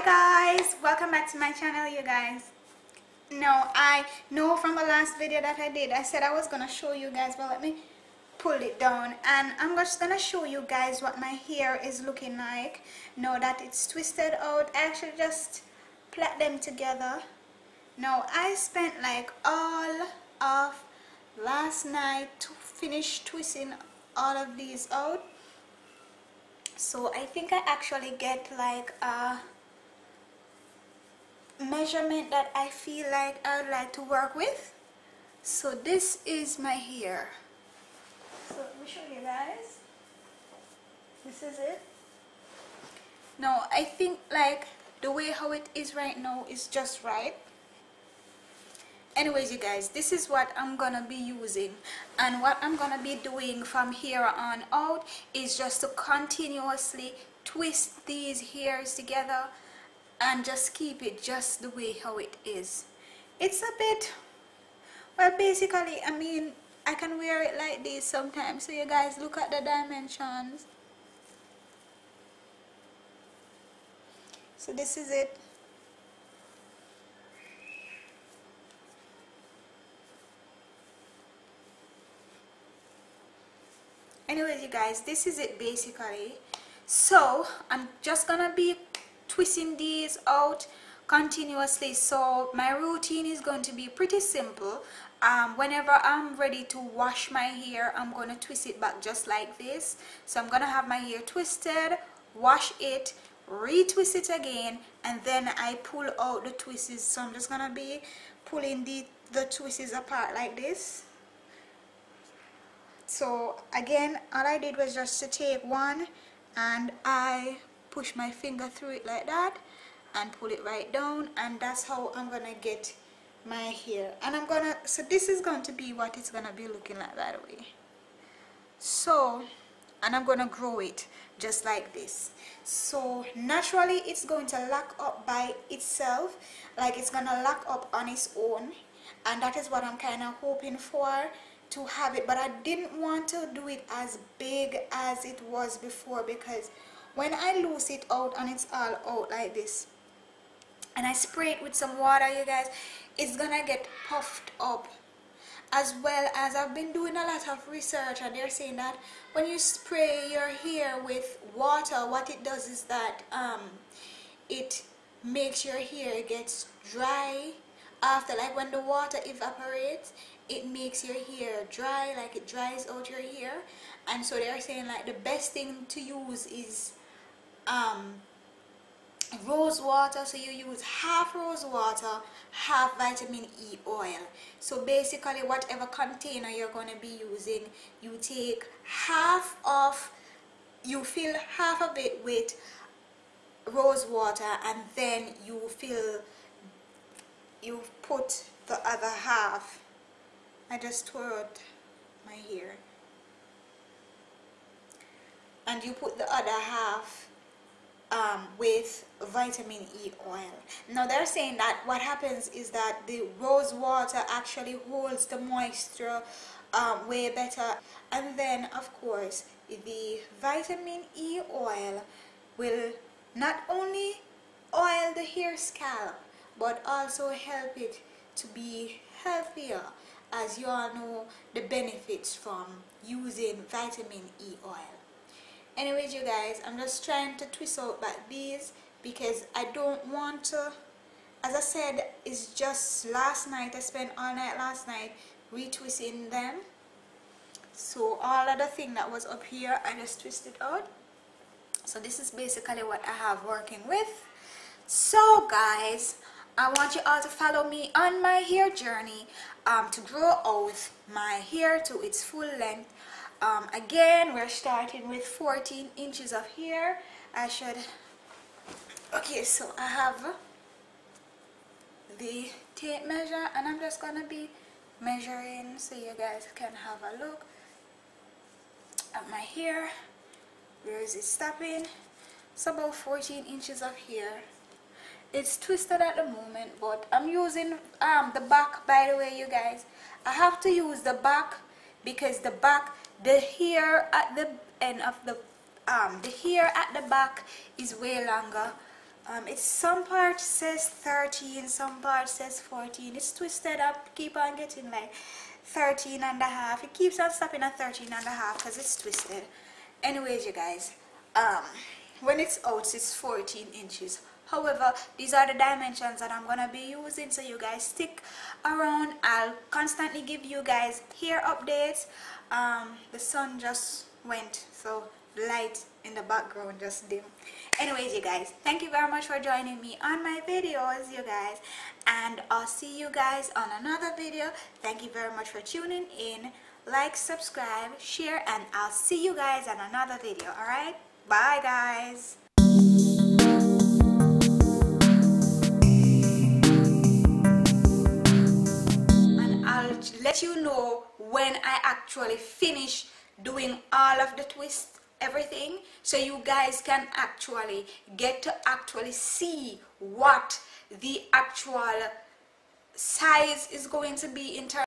hi guys. Welcome back to my channel you guys. No i know from the last video that i did i said i was gonna show you guys but let me pull it down. And i'm just gonna show you guys what my hair is looking like. Now that it's twisted out i actually just plait them together. Now i spent like all of last night to finish twisting all of these out. So I think I actually get like a measurement that I feel like I would like to work with. So this is my hair. So let me show you guys. This is it. Now I think like the way how it is right now is just right. Anyways you guys this is what I'm gonna be using. And what I'm gonna be doing from here on out is just to continuously twist these hairs together and just keep it just the way how it is. It's a bit well basically I mean I can wear it like this sometimes. So you guys look at the dimensions. So this is it. Anyways you guys this is it basically. So I'm just gonna be twisting these out continuously. So my routine is going to be pretty simple. Um, whenever I'm ready to wash my hair I'm gonna twist it back just like this. So I'm gonna have my hair twisted wash it retwist it again and then I pull out the twists so I'm just gonna be pulling the the twists apart like this. So again all I did was just to take one and I push my finger through it like that and pull it right down and that's how I'm gonna get my hair. And I'm gonna so this is going to be what it's gonna be looking like the way. So and I'm gonna grow it just like this. So naturally it's going to lock up by itself like it's gonna lock up on its own and that is what I'm kind of hoping for to have it. But I didn't want to do it as big as it was before because when I lose it out and it's all out like this and I spray it with some water you guys it's gonna get puffed up. As well as I've been doing a lot of research and they're saying that when you spray your hair with water what it does is that um, it makes your hair gets dry. After like when the water evaporates it makes your hair dry like it dries out your hair. And so they're saying like the best thing to use is um, rose water. So you use half rose water half vitamin E oil. So basically whatever container you're going to be using you take half of you fill half of it with rose water and then you fill you put the other half. I just twirled my hair. And you put the other half um, with vitamin E oil. Now they're saying that what happens is that the rose water actually holds the moisture um, way better. And then of course the vitamin E oil will not only oil the hair scalp but also help it to be healthier as you all know the benefits from using vitamin E oil anyways you guys I'm just trying to twist out like these because I don't want to as I said it's just last night I spent all night last night retwisting them. So all of the thing that was up here I just twisted out. So this is basically what I have working with. So guys I want you all to follow me on my hair journey um, to grow out my hair to its full length. Um, again, we're starting with 14 inches of hair. I should, okay, so I have the tape measure and I'm just gonna be measuring so you guys can have a look at my hair. Where is it stopping? It's about 14 inches of hair it's twisted at the moment but I'm using um, the back by the way you guys I have to use the back because the back the hair at the end of the um, the hair at the back is way longer. Um, it's some part says 13 some part says 14 it's twisted up keep on getting like 13 and a half. It keeps on stopping at 13 and a half because it's twisted. Anyways you guys um when it's out it's 14 inches however these are the dimensions that I'm gonna be using so you guys stick around. I'll constantly give you guys hair updates. Um, the sun just went so the light in the background just dim. Anyways you guys thank you very much for joining me on my videos you guys. And I'll see you guys on another video. Thank you very much for tuning in. Like subscribe share and I'll see you guys on another video alright bye guys let you know when I actually finish doing all of the twists everything so you guys can actually get to actually see what the actual size is going to be in terms